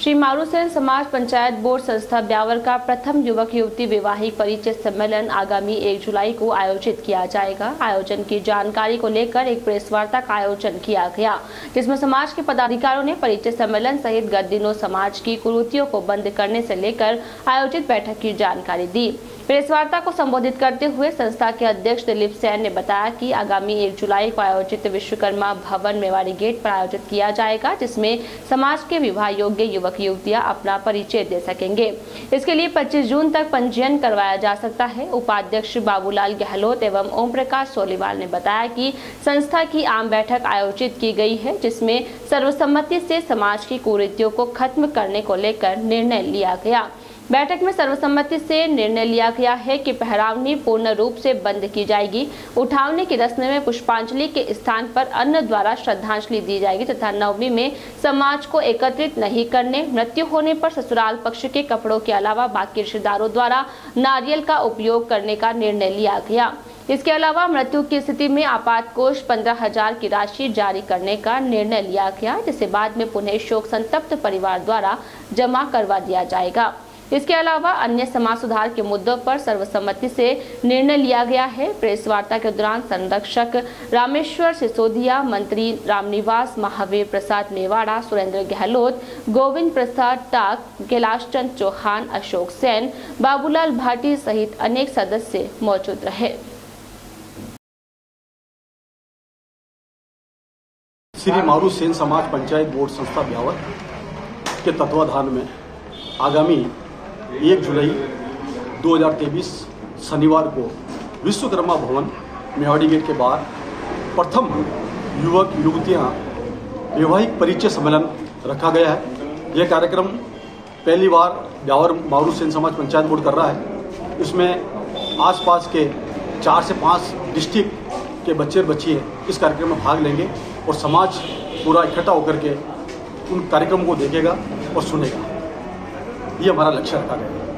श्री मारूसेन समाज पंचायत बोर्ड संस्था ब्यावर का प्रथम युवक युवती विवाहिक परिचय सम्मेलन आगामी 1 जुलाई को आयोजित किया जाएगा। आयोजन की जानकारी को लेकर एक प्रेस वार्ता का आयोजन किया गया, जिसमें समाज के पदाधिकारियों ने परिचय सम्मेलन सहित गत दिनों समाज की कुरूतियों को बंद करने से लेकर आयोजित बैठक की जानकारी दी। प्रेस वार्ता को संबोधित करते हुए संस्था के अध्यक्ष दिलीप सैन ने बताया कि आगामी एक जुलाई को आयोजित विश्वकर्मा भवन मेवाड़ी गेट पर आयोजित किया जाएगा, जिसमें समाज के विवाह योग्य युवक युवतियाँ अपना परिचय दे सकेंगे। इसके लिए 25 जून तक पंजीयन करवाया जा सकता है। उपाध्यक्ष बाबूलाल गहलोत एवं ओम प्रकाश सोलीवाल ने बताया कि संस्था की आम बैठक आयोजित की गई है, जिसमें सर्वसम्मति से समाज की कुरीतियों को खत्म करने को लेकर निर्णय लिया गया। बैठक में सर्वसम्मति से निर्णय लिया गया है कि पहरावनी पूर्ण रूप से बंद की जाएगी। उठावने की रस्म में पुष्पांजलि के स्थान पर अन्न द्वारा श्रद्धांजलि दी जाएगी तथा नवमी में समाज को एकत्रित नहीं करने, मृत्यु होने पर ससुराल पक्ष के कपड़ों के अलावा बाकी रिश्तेदारों द्वारा नारियल का उपयोग करने का निर्णय लिया गया। इसके अलावा मृत्यु की स्थिति में आपात कोष पंद्रह हज़ार की राशि जारी करने का निर्णय लिया गया, जिसे बाद में पुनः शोक संतप्त परिवार द्वारा जमा करवा दिया जाएगा। इसके अलावा अन्य समाज सुधार के मुद्दों पर सर्वसम्मति से निर्णय लिया गया है। प्रेस वार्ता के दौरान संरक्षक रामेश्वर सिसोदिया, मंत्री रामनिवास महावीर प्रसाद मेवाड़ा, सुरेंद्र गहलोत, गोविंद प्रसाद टाक, कैलाश चंद चौहान, अशोक सेन, बाबूलाल भाटी सहित अनेक सदस्य मौजूद रहे। श्री मारू सेन समाज पंचायत बोर्ड संस्था ब्यावर के तत्वाधान में आगामी एक जुलाई 2023 शनिवार को विश्वकर्मा भवन मेवाड़ी गेट के बाहर प्रथम युवक, युवतियाँ वैवाहिक परिचय सम्मेलन रखा गया है। यह कार्यक्रम पहली बार ब्यावर मारू सेन समाज पंचायत बोर्ड कर रहा है। इसमें आसपास के चार से पाँच डिस्ट्रिक्ट के बच्चे बच्चियाँ इस कार्यक्रम में भाग लेंगे और समाज पूरा इकट्ठा होकर के उन कार्यक्रम को देखेगा और सुनेगा। ये हमारा लक्ष्य रखा गया। है